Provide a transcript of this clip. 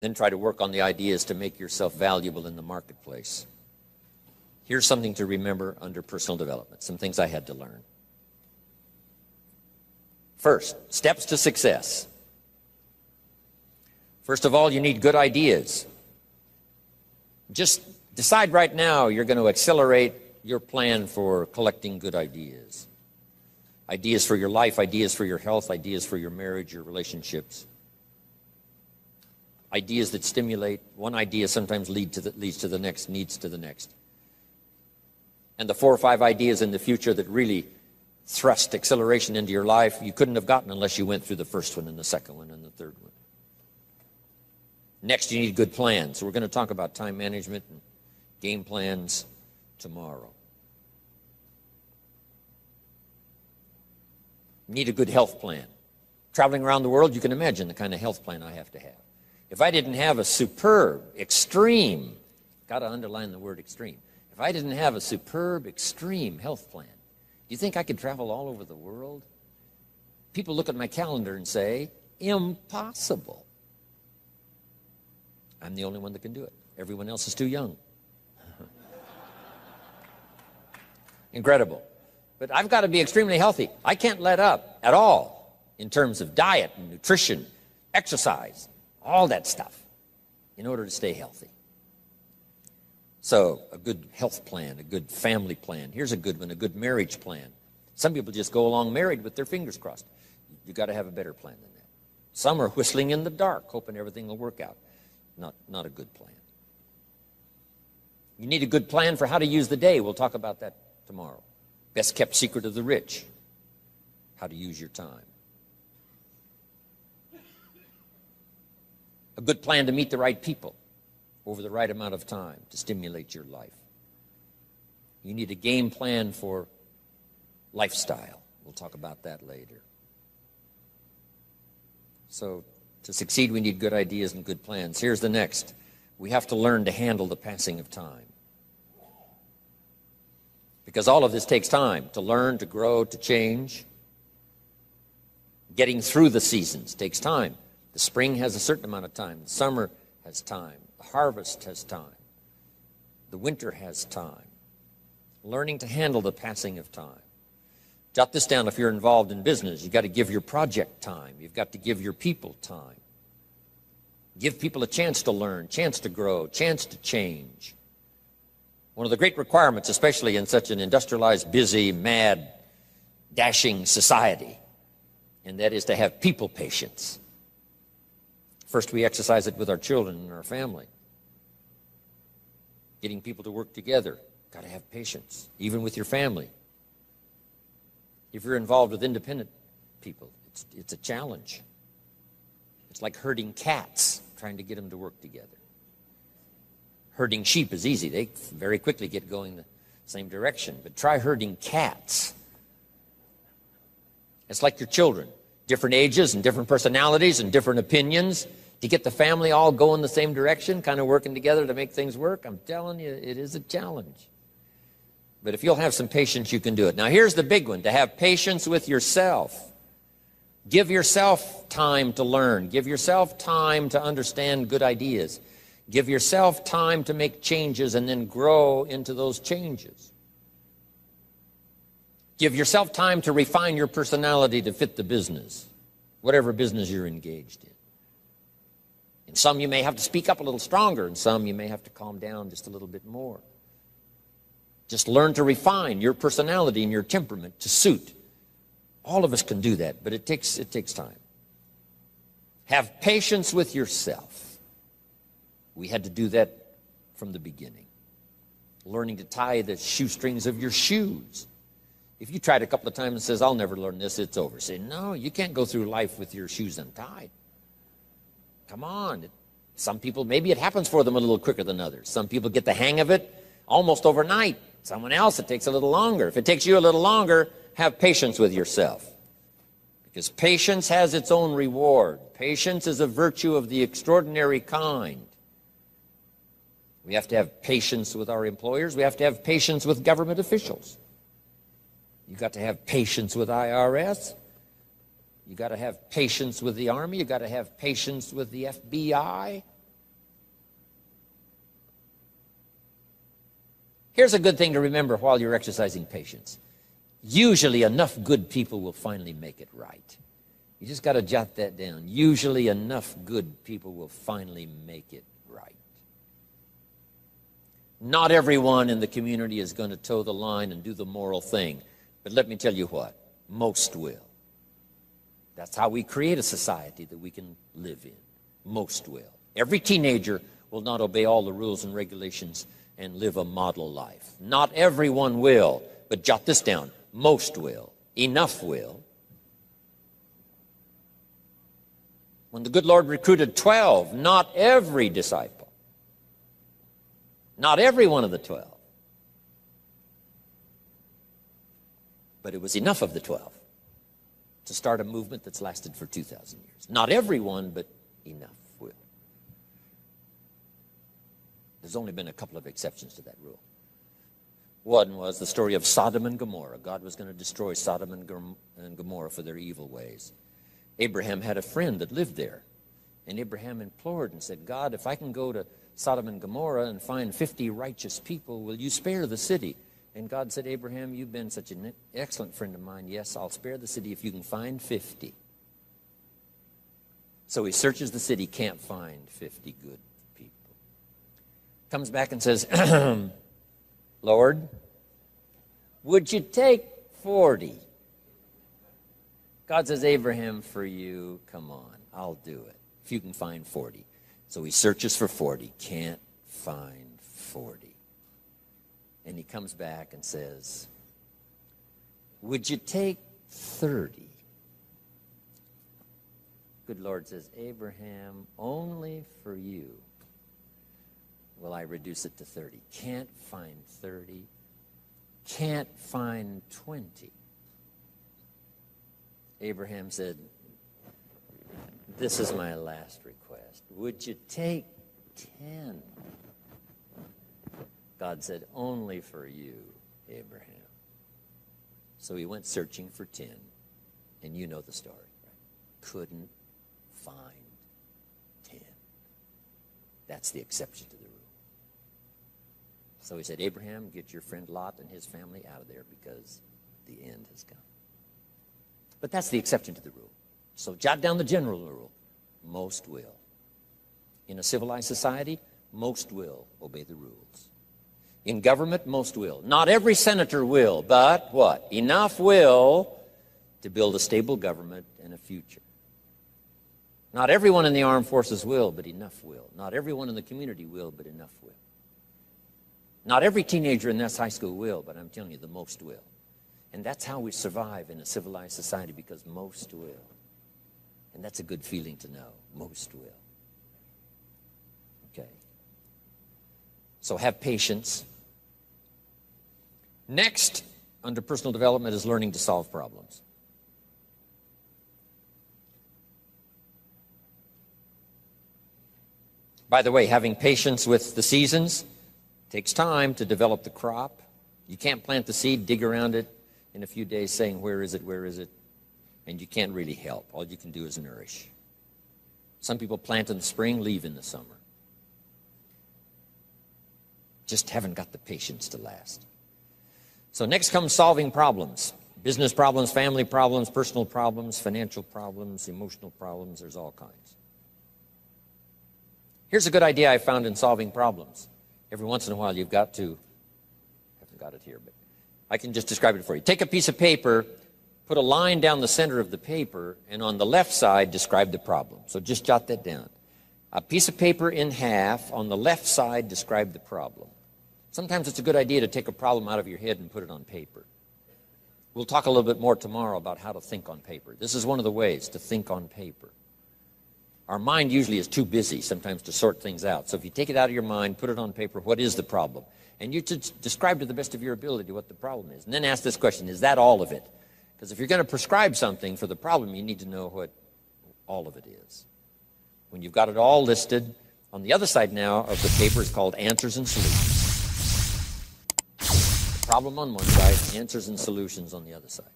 Then try to work on the ideas to make yourself valuable in the marketplace. Here's something to remember under personal development, some things I had to learn. First, steps to success. First of all, you need good ideas. Just decide right now you're going to accelerate your plan for collecting good ideas. Ideas for your life, ideas for your health, ideas for your marriage, your relationships. Ideas that stimulate. One idea sometimes lead to the, leads to the next, needs to the next. And the four or five ideas in the future that really thrust acceleration into your life, you couldn't have gotten unless you went through the first one and the second one and the third one. Next, you need good plans. So we're going to talk about time management and game plans tomorrow. You need a good health plan. Traveling around the world, you can imagine the kind of health plan I have to have. If I didn't have a superb, extreme, got to underline the word extreme, if I didn't have a superb, extreme health plan, do you think I could travel all over the world? People look at my calendar and say, impossible. I'm the only one that can do it. Everyone else is too young. Incredible. But I've got to be extremely healthy. I can't let up at all in terms of diet and nutrition, exercise, all that stuff in order to stay healthy. So, a good health plan, a good family plan. Here's a good one a good marriage plan. Some people just go along married with their fingers crossed. You've got to have a better plan than that. Some are whistling in the dark, hoping everything will work out. Not, not a good plan. You need a good plan for how to use the day. We'll talk about that tomorrow. Best kept secret of the rich how to use your time. A good plan to meet the right people over the right amount of time to stimulate your life. You need a game plan for lifestyle. We'll talk about that later. So, to succeed, we need good ideas and good plans. Here's the next we have to learn to handle the passing of time. Because all of this takes time to learn, to grow, to change. Getting through the seasons takes time. The spring has a certain amount of time, the summer has time, the harvest has time, the winter has time. Learning to handle the passing of time. Jot this down if you're involved in business. You've got to give your project time. You've got to give your people time. Give people a chance to learn, chance to grow, chance to change. One of the great requirements, especially in such an industrialized, busy, mad, dashing society, and that is to have people patience. First, we exercise it with our children and our family. Getting people to work together, got to have patience, even with your family. If you're involved with independent people, it's, it's a challenge. It's like herding cats, trying to get them to work together. Herding sheep is easy. They very quickly get going the same direction. But try herding cats. It's like your children. Different ages and different personalities and different opinions. To get the family all going the same direction, kind of working together to make things work, I'm telling you, it is a challenge. But if you'll have some patience, you can do it. Now, here's the big one to have patience with yourself. Give yourself time to learn, give yourself time to understand good ideas. Give yourself time to make changes and then grow into those changes. Give yourself time to refine your personality to fit the business, whatever business you're engaged in. In some, you may have to speak up a little stronger, and some, you may have to calm down just a little bit more. Just learn to refine your personality and your temperament to suit. All of us can do that, but it takes, it takes time. Have patience with yourself. We had to do that from the beginning. Learning to tie the shoestrings of your shoes. If you tried a couple of times and says, I'll never learn this, it's over. Say, no, you can't go through life with your shoes untied. Come on. Some people, maybe it happens for them a little quicker than others. Some people get the hang of it almost overnight. Someone else, it takes a little longer. If it takes you a little longer, have patience with yourself. Because patience has its own reward. Patience is a virtue of the extraordinary kind. We have to have patience with our employers. We have to have patience with government officials. You've got to have patience with IRS. You got to have patience with the Army. You got to have patience with the FBI. Here's a good thing to remember while you're exercising patience. Usually, enough good people will finally make it right. You just got to jot that down. Usually, enough good people will finally make it right. Not everyone in the community is going to toe the line and do the moral thing. But let me tell you what most will. That's how we create a society that we can live in. Most will. Every teenager will not obey all the rules and regulations and live a model life. Not everyone will, but jot this down most will, enough will. When the good Lord recruited 12, not every disciple, not every one of the 12, but it was enough of the 12 to start a movement that's lasted for 2,000 years. Not everyone, but enough. will. There's only been a couple of exceptions to that rule. One was the story of Sodom and Gomorrah. God was going to destroy Sodom and Gomorrah for their evil ways. Abraham had a friend that lived there. And Abraham implored and said, God, if I can go to Sodom and Gomorrah and find 50 righteous people, will you spare the city? And God said, Abraham, you've been such an excellent friend of mine. Yes, I'll spare the city if you can find 50. So he searches the city, can't find 50 good people. comes back and says, Lord, would you take 40? God says, Abraham, for you, come on, I'll do it. If you can find 40. So he searches for 40, can't find 40. And he comes back and says, Would you take 30? Good Lord says, Abraham, only for you will I reduce it to 30. Can't find 30. Can't find 20. Abraham said, This is my last request. Would you take 10? God said, Only for you, Abraham. So he went searching for 10, and you know the story. Couldn't find 10. That's the exception to the rule. So he said, Abraham, get your friend Lot and his family out of there because the end has come. But that's the exception to the rule. So jot down the general rule. Most will. In a civilized society, most will obey the rules. In government, most will. Not every senator will, but what? Enough will to build a stable government and a future. Not everyone in the armed forces will, but enough will. Not everyone in the community will, but enough will. Not every teenager in this high school will, but I'm telling you, the most will. And that's how we survive in a civilized society because most will. And that's a good feeling to know. Most will. Okay. So have patience. Next, under personal development, is learning to solve problems. By the way, having patience with the seasons takes time to develop the crop. You can't plant the seed, dig around it in a few days saying, Where is it? Where is it? And you can't really help. All you can do is nourish. Some people plant in the spring, leave in the summer. Just haven't got the patience to last. So, next comes solving problems business problems, family problems, personal problems, financial problems, emotional problems. There's all kinds. Here's a good idea I found in solving problems every once in a while you've got to, I haven't got it here, but I can just describe it for you. Take a piece of paper, put a line down the center of the paper, and on the left side, describe the problem. So just jot that down. A piece of paper in half, on the left side, describe the problem. Sometimes it's a good idea to take a problem out of your head and put it on paper. We'll talk a little bit more tomorrow about how to think on paper. This is one of the ways to think on paper. Our mind usually is too busy sometimes to sort things out. So if you take it out of your mind, put it on paper, what is the problem? And you describe to the best of your ability what the problem is. And then ask this question, is that all of it? Because if you're going to prescribe something for the problem, you need to know what all of it is. When you've got it all listed, on the other side now of the paper is called answers and solutions. Problem on one side, answers and solutions on the other side.